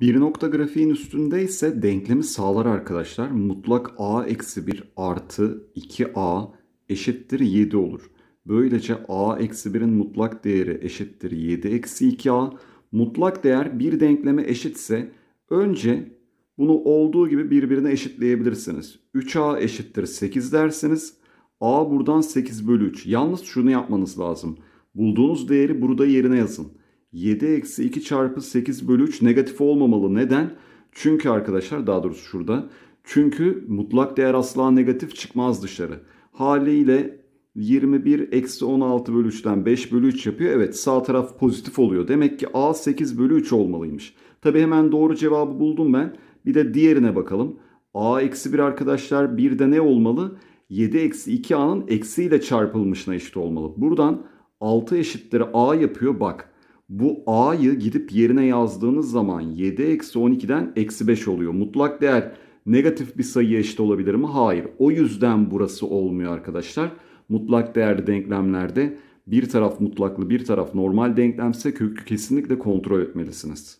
Bir nokta grafiğin üstünde ise denklemi sağlar arkadaşlar. Mutlak a eksi 1 artı 2a eşittir 7 olur. Böylece a eksi 1'in mutlak değeri eşittir 7 eksi 2a. Mutlak değer bir denkleme eşitse önce bunu olduğu gibi birbirine eşitleyebilirsiniz. 3a eşittir 8 dersiniz. a buradan 8 bölü 3. Yalnız şunu yapmanız lazım. Bulduğunuz değeri burada yerine yazın. 7 eksi 2 çarpı 8 bölü 3 negatif olmamalı. Neden? Çünkü arkadaşlar daha doğrusu şurada. Çünkü mutlak değer asla negatif çıkmaz dışarı. Haliyle 21 eksi 16 bölü 3'ten 5 bölü 3 yapıyor. Evet sağ taraf pozitif oluyor. Demek ki A 8 bölü 3 olmalıymış. Tabi hemen doğru cevabı buldum ben. Bir de diğerine bakalım. A eksi 1 arkadaşlar bir de ne olmalı? 7 eksi 2A'nın eksiyle çarpılmışına eşit olmalı. Buradan 6 eşittir A yapıyor. Bak bu a'yı gidip yerine yazdığınız zaman 7 eksi 12'den eksi 5 oluyor. Mutlak değer negatif bir sayıya eşit olabilir mi? Hayır. O yüzden burası olmuyor arkadaşlar. Mutlak değerli denklemlerde bir taraf mutlaklı bir taraf normal denklemse kökü kesinlikle kontrol etmelisiniz.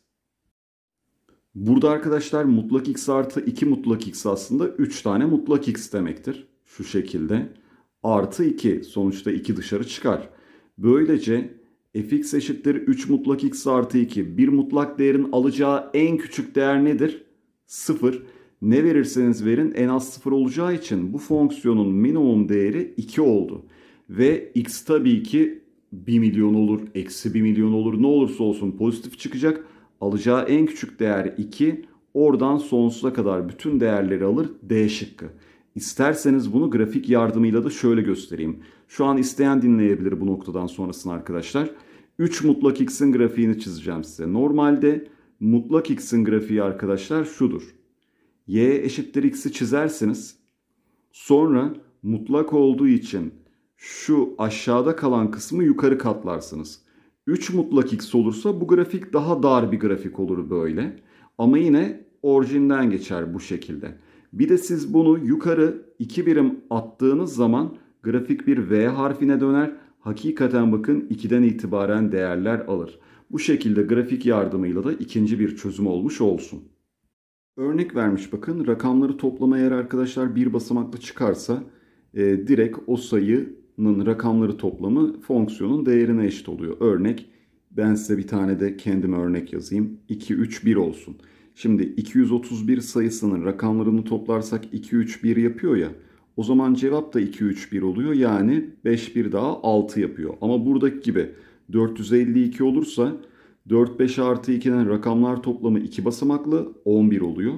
Burada arkadaşlar mutlak x artı 2 mutlak x aslında 3 tane mutlak x demektir. Şu şekilde. Artı 2 sonuçta 2 dışarı çıkar. Böylece fx eşittir 3 mutlak x artı 2. Bir mutlak değerin alacağı en küçük değer nedir? 0. Ne verirseniz verin en az 0 olacağı için bu fonksiyonun minimum değeri 2 oldu. Ve x tabii ki 1 milyon olur, eksi 1 milyon olur ne olursa olsun pozitif çıkacak. Alacağı en küçük değer 2. Oradan sonsuza kadar bütün değerleri alır D şıkkı. İsterseniz bunu grafik yardımıyla da şöyle göstereyim. Şu an isteyen dinleyebilir bu noktadan sonrasını arkadaşlar. 3 mutlak x'in grafiğini çizeceğim size. Normalde mutlak x'in grafiği arkadaşlar şudur. y eşittir x'i çizersiniz. Sonra mutlak olduğu için şu aşağıda kalan kısmı yukarı katlarsınız. 3 mutlak x olursa bu grafik daha dar bir grafik olur böyle. Ama yine orijinden geçer bu şekilde. Bir de siz bunu yukarı 2 birim attığınız zaman grafik bir V harfine döner. Hakikaten bakın 2'den itibaren değerler alır. Bu şekilde grafik yardımıyla da ikinci bir çözüm olmuş olsun. Örnek vermiş bakın rakamları toplama eğer arkadaşlar bir basamaklı çıkarsa e, direkt o sayının rakamları toplamı fonksiyonun değerine eşit oluyor. Örnek ben size bir tane de kendim örnek yazayım. 2, 3, 1 olsun. Şimdi 231 sayısının rakamlarını toplarsak 2, 3, 1 yapıyor ya. O zaman cevap da 2, 3, 1 oluyor. Yani 5, 1 daha 6 yapıyor. Ama buradaki gibi 452 olursa 4, 5 artı 2'den rakamlar toplamı 2 basamaklı 11 oluyor.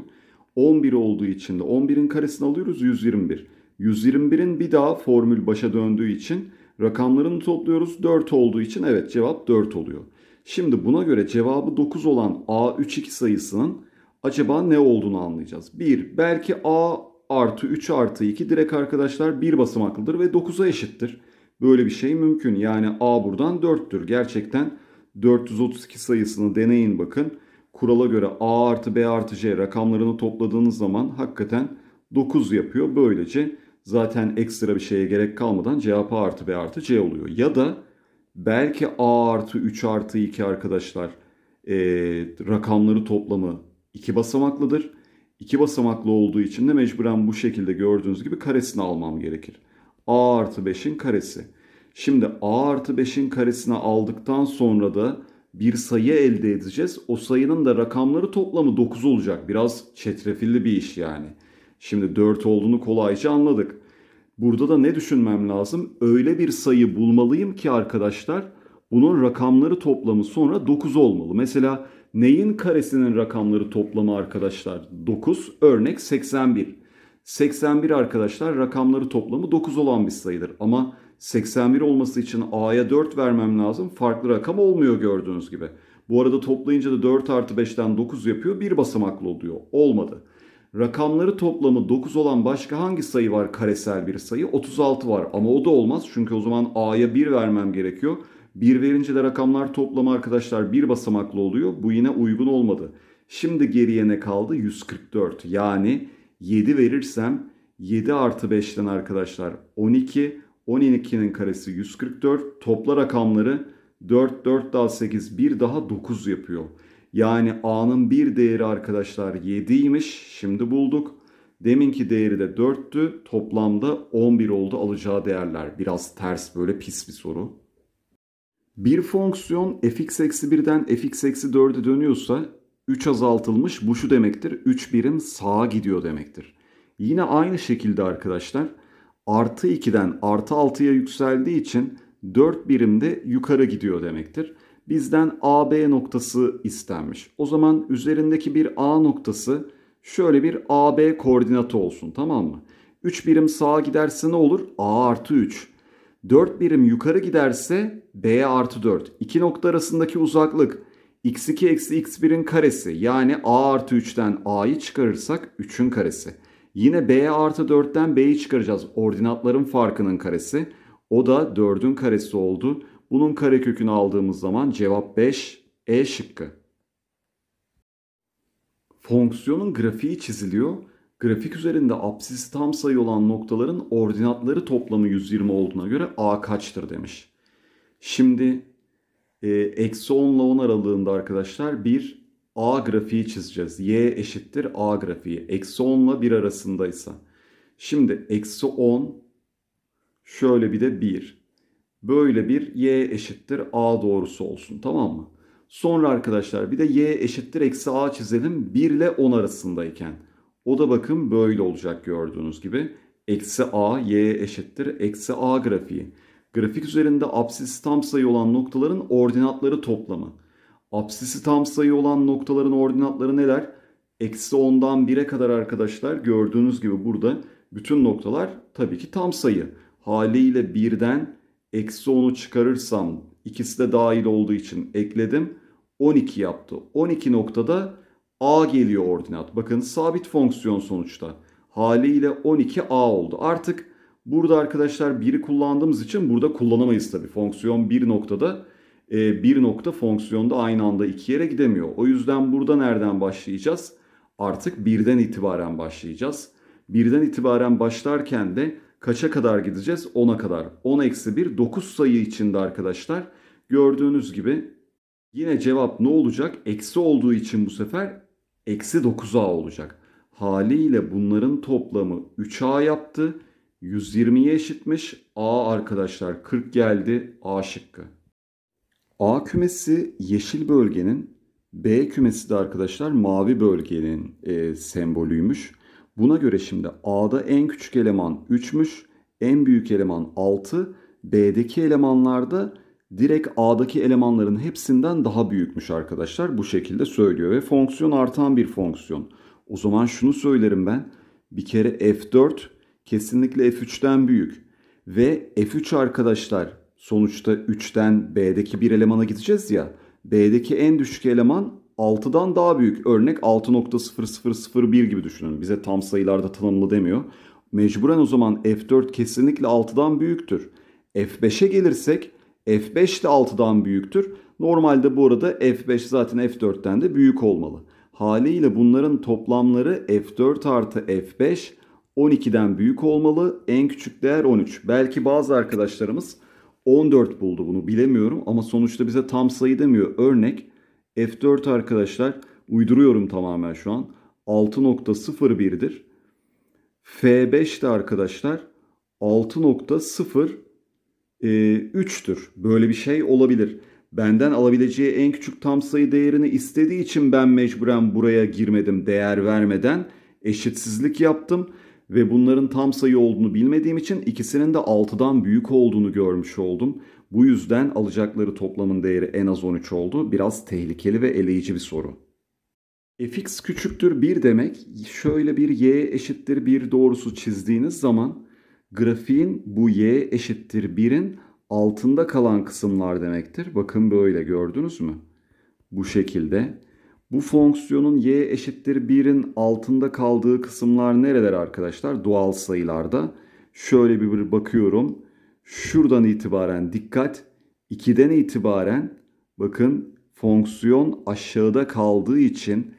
11 olduğu için de 11'in karesini alıyoruz 121. 121'in bir daha formül başa döndüğü için rakamlarını topluyoruz. 4 olduğu için evet cevap 4 oluyor. Şimdi buna göre cevabı 9 olan A32 sayısının acaba ne olduğunu anlayacağız. 1. Belki A artı 3 artı 2 direkt arkadaşlar bir basamaklıdır ve 9'a eşittir. Böyle bir şey mümkün. Yani A buradan 4'tür. Gerçekten 432 sayısını deneyin bakın. Kurala göre A artı B artı C rakamlarını topladığınız zaman hakikaten 9 yapıyor. Böylece zaten ekstra bir şeye gerek kalmadan cevap A artı B artı C oluyor. Ya da belki A artı 3 artı 2 arkadaşlar e, rakamları toplamı 2 basamaklıdır. 2 basamaklı olduğu için de mecburen bu şekilde gördüğünüz gibi karesini almam gerekir. A artı 5'in karesi. Şimdi A artı 5'in karesini aldıktan sonra da bir sayı elde edeceğiz. O sayının da rakamları toplamı 9 olacak. Biraz çetrefilli bir iş yani. Şimdi 4 olduğunu kolayca anladık. Burada da ne düşünmem lazım? Öyle bir sayı bulmalıyım ki arkadaşlar bunun rakamları toplamı sonra 9 olmalı. Mesela neyin karesinin rakamları toplamı arkadaşlar? 9 örnek 81. 81 arkadaşlar rakamları toplamı 9 olan bir sayıdır. Ama 81 olması için A'ya 4 vermem lazım. Farklı rakam olmuyor gördüğünüz gibi. Bu arada toplayınca da 4 artı 5'ten 9 yapıyor. Bir basamaklı oluyor. Olmadı. Rakamları toplamı 9 olan başka hangi sayı var karesel bir sayı? 36 var ama o da olmaz. Çünkü o zaman A'ya 1 vermem gerekiyor. 1 verince de rakamlar toplamı arkadaşlar bir basamaklı oluyor. Bu yine uygun olmadı. Şimdi geriye ne kaldı? 144. Yani 7 verirsem 7 artı 5'ten arkadaşlar 12. 12'nin karesi 144. Topla rakamları 4, 4 daha 8, 1 daha 9 yapıyor. Yani a'nın bir değeri arkadaşlar 7'ymiş. Şimdi bulduk. Deminki değeri de 4'tü. Toplamda 11 oldu alacağı değerler. Biraz ters böyle pis bir soru. Bir fonksiyon fx eksi 1'den fx eksi 4'e dönüyorsa 3 azaltılmış bu şu demektir. 3 birim sağa gidiyor demektir. Yine aynı şekilde arkadaşlar artı 2'den artı 6'ya yükseldiği için 4 birimde yukarı gidiyor demektir. Bizden AB noktası istenmiş. O zaman üzerindeki bir A noktası şöyle bir AB koordinatı olsun tamam mı? 3 birim sağa giderse ne olur? A artı 3. 4 birim yukarı giderse B artı 4. İki nokta arasındaki uzaklık x2 eksi x1'in karesi yani A artı 3'ten A'yı çıkarırsak 3'ün karesi. Yine B artı 4'ten B'yi çıkaracağız. Ordinatların farkının karesi. O da 4'ün karesi oldu. Bunun karekökünü aldığımız zaman cevap 5 E şıkkı. Fonksiyonun grafiği çiziliyor. Grafik üzerinde apsisi tam sayı olan noktaların ordinatları toplamı 120 olduğuna göre A kaçtır demiş. Şimdi e, eksi 10 ile 10 aralığında arkadaşlar bir A grafiği çizeceğiz. Y eşittir A grafiği. Eksi 10 ile 1 arasındaysa. Şimdi eksi 10 şöyle bir de 1. Böyle bir Y eşittir A doğrusu olsun tamam mı? Sonra arkadaşlar bir de Y eşittir eksi A çizelim 1 ile 10 arasındayken. O da bakın böyle olacak gördüğünüz gibi. Eksi A, Y eşittir eksi A grafiği. Grafik üzerinde apsisi tam sayı olan noktaların ordinatları toplamı. Apsisi tam sayı olan noktaların ordinatları neler? Eksi 10'dan 1'e kadar arkadaşlar gördüğünüz gibi burada bütün noktalar tabii ki tam sayı. Haliyle 1'den eksi 10'u çıkarırsam ikisi de dahil olduğu için ekledim. 12 yaptı. 12 noktada A geliyor ordinat. Bakın sabit fonksiyon sonuçta. Haliyle 12A oldu. Artık burada arkadaşlar 1'i kullandığımız için burada kullanamayız tabii. Fonksiyon bir noktada e, bir nokta fonksiyonda aynı anda iki yere gidemiyor. O yüzden burada nereden başlayacağız? Artık birden itibaren başlayacağız. Birden itibaren başlarken de kaça kadar gideceğiz? 10'a kadar. 10 eksi 1 9 sayı içinde arkadaşlar. Gördüğünüz gibi yine cevap ne olacak? Eksi olduğu için bu sefer eksi 9a olacak. Haliyle bunların toplamı 3a yaptı. 120'ye eşitmiş. A arkadaşlar 40 geldi. A şıkkı. A kümesi yeşil bölgenin, B kümesi de arkadaşlar mavi bölgenin e, sembolüymüş. Buna göre şimdi A'da en küçük eleman 3'müş, en büyük eleman 6, B'deki elemanlarda direkt A'daki elemanların hepsinden daha büyükmüş arkadaşlar. Bu şekilde söylüyor ve fonksiyon artan bir fonksiyon. O zaman şunu söylerim ben. Bir kere F4 kesinlikle F3'ten büyük. Ve F3 arkadaşlar sonuçta 3'ten B'deki bir elemana gideceğiz ya. B'deki en düşük eleman 6'dan daha büyük. Örnek 6.0001 gibi düşünün. Bize tam sayılarda tanımlı demiyor. Mecburen o zaman F4 kesinlikle 6'dan büyüktür. F5'e gelirsek F5 de 6'dan büyüktür. Normalde bu arada F5 zaten F4'ten de büyük olmalı. Haliyle bunların toplamları F4 artı F5 12'den büyük olmalı. En küçük değer 13. Belki bazı arkadaşlarımız 14 buldu bunu bilemiyorum ama sonuçta bize tam sayı demiyor. Örnek F4 arkadaşlar uyduruyorum tamamen şu an 6.01'dir. F5 de arkadaşlar 6.03'tür. Böyle bir şey olabilir. Benden alabileceği en küçük tam sayı değerini istediği için ben mecburen buraya girmedim değer vermeden eşitsizlik yaptım ve bunların tam sayı olduğunu bilmediğim için ikisinin de 6'dan büyük olduğunu görmüş oldum. Bu yüzden alacakları toplamın değeri en az 13 oldu. Biraz tehlikeli ve eleyici bir soru. fx küçüktür 1 demek şöyle bir y eşittir 1 doğrusu çizdiğiniz zaman grafiğin bu y eşittir 1'in altında kalan kısımlar demektir. Bakın böyle gördünüz mü? Bu şekilde. Bu fonksiyonun y eşittir 1'in altında kaldığı kısımlar nereler arkadaşlar? Doğal sayılarda. Şöyle bir bakıyorum. Şuradan itibaren dikkat. 2'den itibaren bakın fonksiyon aşağıda kaldığı için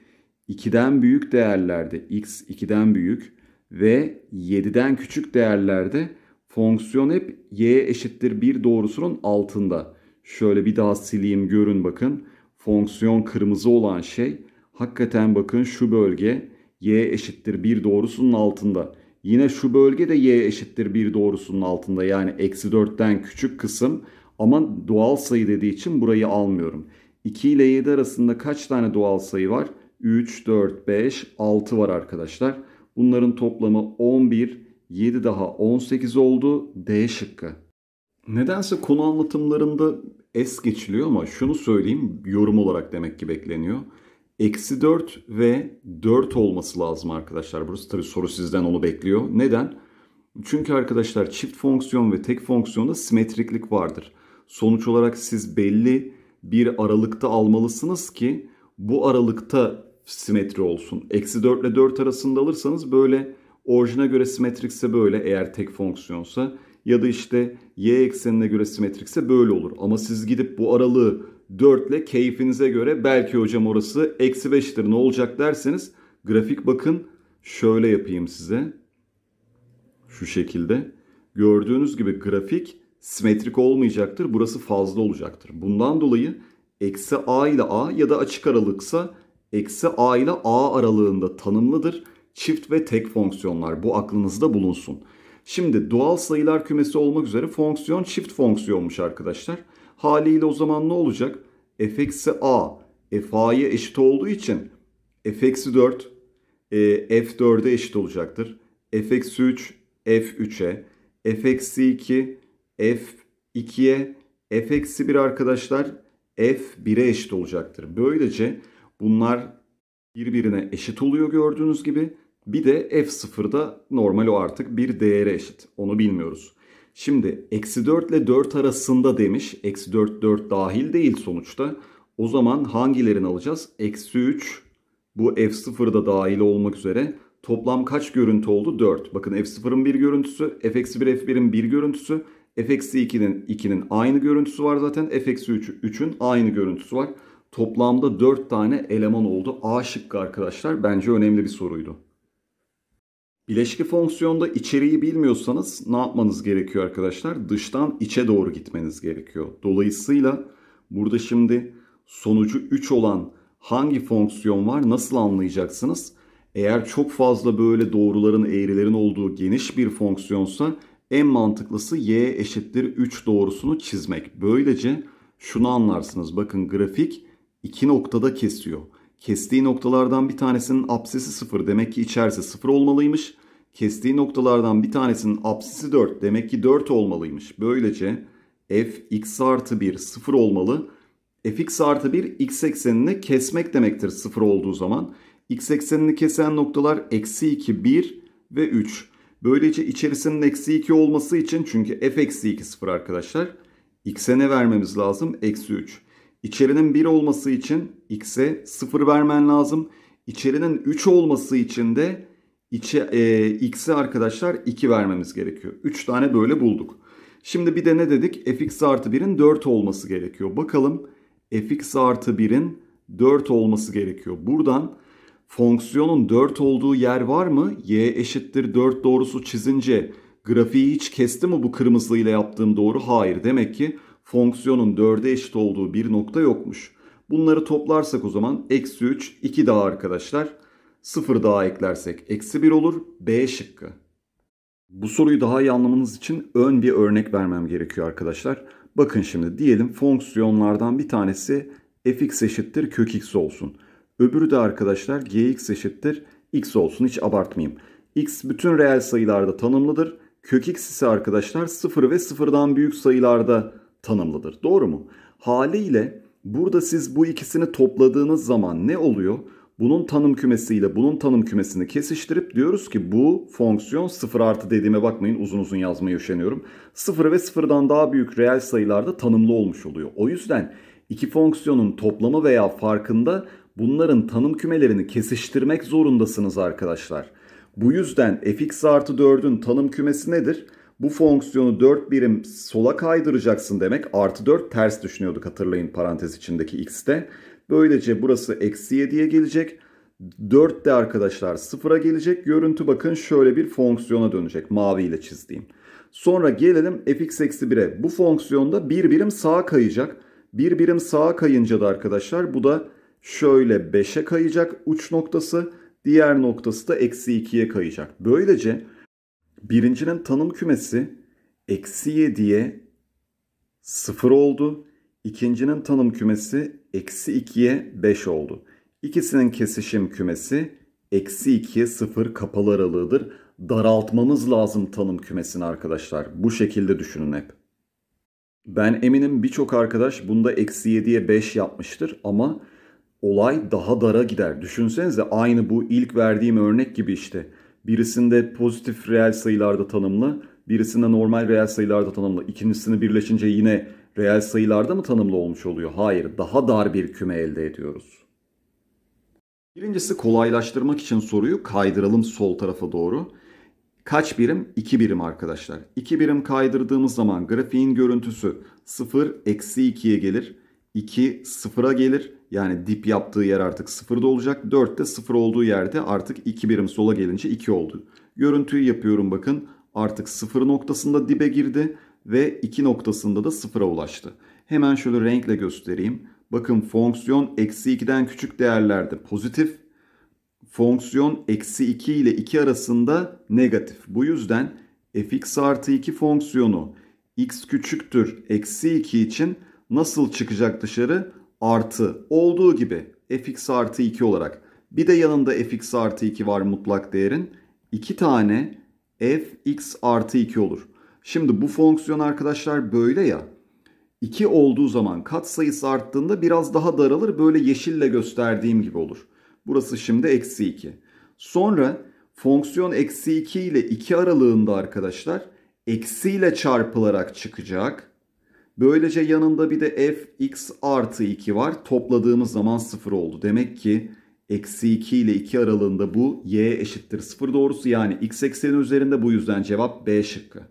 2'den büyük değerlerde x 2'den büyük ve 7'den küçük değerlerde fonksiyon hep y eşittir 1 doğrusunun altında. Şöyle bir daha sileyim görün bakın fonksiyon kırmızı olan şey hakikaten bakın şu bölge y eşittir 1 doğrusunun altında. Yine şu bölge de y eşittir 1 doğrusunun altında. Yani eksi 4'ten küçük kısım ama doğal sayı dediği için burayı almıyorum. 2 ile 7 arasında kaç tane doğal sayı var? 3, 4, 5, 6 var arkadaşlar. Bunların toplamı 11, 7 daha 18 oldu. D şıkkı. Nedense konu anlatımlarında es geçiliyor ama şunu söyleyeyim yorum olarak demek ki bekleniyor. Eksi 4 ve 4 olması lazım arkadaşlar. Burası tabii soru sizden onu bekliyor. Neden? Çünkü arkadaşlar çift fonksiyon ve tek fonksiyonda simetriklik vardır. Sonuç olarak siz belli bir aralıkta almalısınız ki bu aralıkta simetri olsun. Eksi 4 ile 4 arasında alırsanız böyle orijine göre simetrikse böyle eğer tek fonksiyonsa ya da işte y eksenine göre simetrikse böyle olur. Ama siz gidip bu aralığı 4 ile keyfinize göre belki hocam orası eksi 5'tir ne olacak derseniz grafik bakın şöyle yapayım size. Şu şekilde. Gördüğünüz gibi grafik simetrik olmayacaktır. Burası fazla olacaktır. Bundan dolayı eksi a ile a ya da açık aralıksa eksi a ile a aralığında tanımlıdır. Çift ve tek fonksiyonlar bu aklınızda bulunsun. Şimdi doğal sayılar kümesi olmak üzere fonksiyon çift fonksiyonmuş arkadaşlar. Haliyle o zaman ne olacak? f eksi a f a'ya eşit olduğu için f eksi 4 e, f 4'e eşit olacaktır. f eksi 3 f 3'e f eksi 2 f 2'ye f eksi 1 arkadaşlar f 1'e eşit olacaktır. Böylece bunlar birbirine eşit oluyor gördüğünüz gibi. Bir de f0'da normal o artık bir değere eşit. Onu bilmiyoruz. Şimdi eksi 4 ile 4 arasında demiş. Eksi 4 4 dahil değil sonuçta. O zaman hangilerini alacağız? Eksi 3 bu f0'da dahil olmak üzere. Toplam kaç görüntü oldu? 4. Bakın f0'ın bir görüntüsü, f eksi 1 f1'in bir görüntüsü, f eksi 2'nin 2'nin aynı görüntüsü var zaten. f eksi 3 3'ün aynı görüntüsü var. Toplamda 4 tane eleman oldu. A şıkkı arkadaşlar bence önemli bir soruydu. Bileşki fonksiyonda içeriği bilmiyorsanız ne yapmanız gerekiyor arkadaşlar? Dıştan içe doğru gitmeniz gerekiyor. Dolayısıyla burada şimdi sonucu 3 olan hangi fonksiyon var nasıl anlayacaksınız? Eğer çok fazla böyle doğruların eğrilerin olduğu geniş bir fonksiyonsa en mantıklısı y eşittir 3 doğrusunu çizmek. Böylece şunu anlarsınız. Bakın grafik iki noktada kesiyor. Kestiği noktalardan bir tanesinin apsisi 0 demek ki içerisi 0 olmalıymış. Kestiği noktalardan bir tanesinin apsisi 4 demek ki 4 olmalıymış. Böylece f x artı 1 0 olmalı. fx artı 1 x eksenini kesmek demektir 0 olduğu zaman. x eksenini kesen noktalar eksi 2, 1 ve 3. Böylece içerisinin eksi 2 olması için çünkü f eksi 2 0 arkadaşlar. x'e ne vermemiz lazım? Eksi 3. İçerinin 1 olması için x'e 0 vermen lazım. İçerinin 3 olması için de içe, e, x'e arkadaşlar 2 vermemiz gerekiyor. 3 tane böyle bulduk. Şimdi bir de ne dedik? fx artı 1'in 4 olması gerekiyor. Bakalım fx artı 1'in 4 olması gerekiyor. Buradan fonksiyonun 4 olduğu yer var mı? y eşittir 4 doğrusu çizince grafiği hiç kesti mi bu kırmızıyla yaptığım doğru? Hayır. Demek ki fonksiyonun 4'e eşit olduğu bir nokta yokmuş. Bunları toplarsak o zaman eksi 3, 2 daha arkadaşlar. 0 daha eklersek eksi 1 olur. B şıkkı. Bu soruyu daha iyi anlamanız için ön bir örnek vermem gerekiyor arkadaşlar. Bakın şimdi diyelim fonksiyonlardan bir tanesi fx eşittir kök x olsun. Öbürü de arkadaşlar gx eşittir x olsun. Hiç abartmayayım. x bütün reel sayılarda tanımlıdır. Kök x ise arkadaşlar 0 ve 0'dan büyük sayılarda tanımlıdır. Doğru mu? Haliyle burada siz bu ikisini topladığınız zaman ne oluyor? Bunun tanım kümesiyle bunun tanım kümesini kesiştirip diyoruz ki bu fonksiyon 0 artı dediğime bakmayın uzun uzun yazmaya üşeniyorum. 0 ve 0'dan daha büyük reel sayılarda tanımlı olmuş oluyor. O yüzden iki fonksiyonun toplamı veya farkında bunların tanım kümelerini kesiştirmek zorundasınız arkadaşlar. Bu yüzden fx artı 4'ün tanım kümesi nedir? Bu fonksiyonu 4 birim sola kaydıracaksın demek. Artı 4 ters düşünüyorduk hatırlayın parantez içindeki x'te. Böylece burası eksi 7'ye gelecek. 4 de arkadaşlar 0'a gelecek. Görüntü bakın şöyle bir fonksiyona dönecek. Mavi ile çizdiğim. Sonra gelelim fx eksi 1'e. Bu fonksiyonda bir birim sağa kayacak. Bir birim sağa kayınca da arkadaşlar bu da şöyle 5'e kayacak uç noktası. Diğer noktası da eksi 2'ye kayacak. Böylece birincinin tanım kümesi eksi 7'ye 0 oldu. İkincinin tanım kümesi eksi 2'ye 5 oldu. İkisinin kesişim kümesi eksi 2'ye 0 kapalı aralığıdır. Daraltmamız lazım tanım kümesini arkadaşlar. Bu şekilde düşünün hep. Ben eminim birçok arkadaş bunda eksi 7'ye 5 yapmıştır ama olay daha dara gider. Düşünsenize aynı bu ilk verdiğim örnek gibi işte. Birisinde pozitif reel sayılarda tanımlı, birisinde normal reel sayılarda tanımlı. İkincisini birleşince yine reel sayılarda mı tanımlı olmuş oluyor? Hayır, daha dar bir küme elde ediyoruz. Birincisi kolaylaştırmak için soruyu kaydıralım sol tarafa doğru. Kaç birim? 2 birim arkadaşlar. 2 birim kaydırdığımız zaman grafiğin görüntüsü 0 eksi 2'ye gelir. 2 sıfıra gelir. Yani dip yaptığı yer artık sıfırda olacak. 4 de sıfır olduğu yerde artık 2 birim sola gelince 2 oldu. Görüntüyü yapıyorum bakın. Artık sıfır noktasında dibe girdi ve 2 noktasında da sıfıra ulaştı. Hemen şöyle renkle göstereyim. Bakın fonksiyon eksi 2'den küçük değerlerde pozitif. Fonksiyon eksi 2 ile 2 arasında negatif. Bu yüzden fx artı 2 fonksiyonu x küçüktür eksi 2 için nasıl çıkacak dışarı? Artı olduğu gibi fx artı 2 olarak. Bir de yanında fx artı 2 var mutlak değerin. 2 tane fx artı 2 olur. Şimdi bu fonksiyon arkadaşlar böyle ya. 2 olduğu zaman kat sayısı arttığında biraz daha daralır. Böyle yeşille gösterdiğim gibi olur. Burası şimdi eksi 2. Sonra fonksiyon eksi 2 ile 2 aralığında arkadaşlar eksiyle çarpılarak çıkacak. Böylece yanında bir de fx artı 2 var. Topladığımız zaman 0 oldu. Demek ki eksi 2 ile 2 aralığında bu y eşittir 0 doğrusu yani x eksenin üzerinde bu yüzden cevap B şıkkı.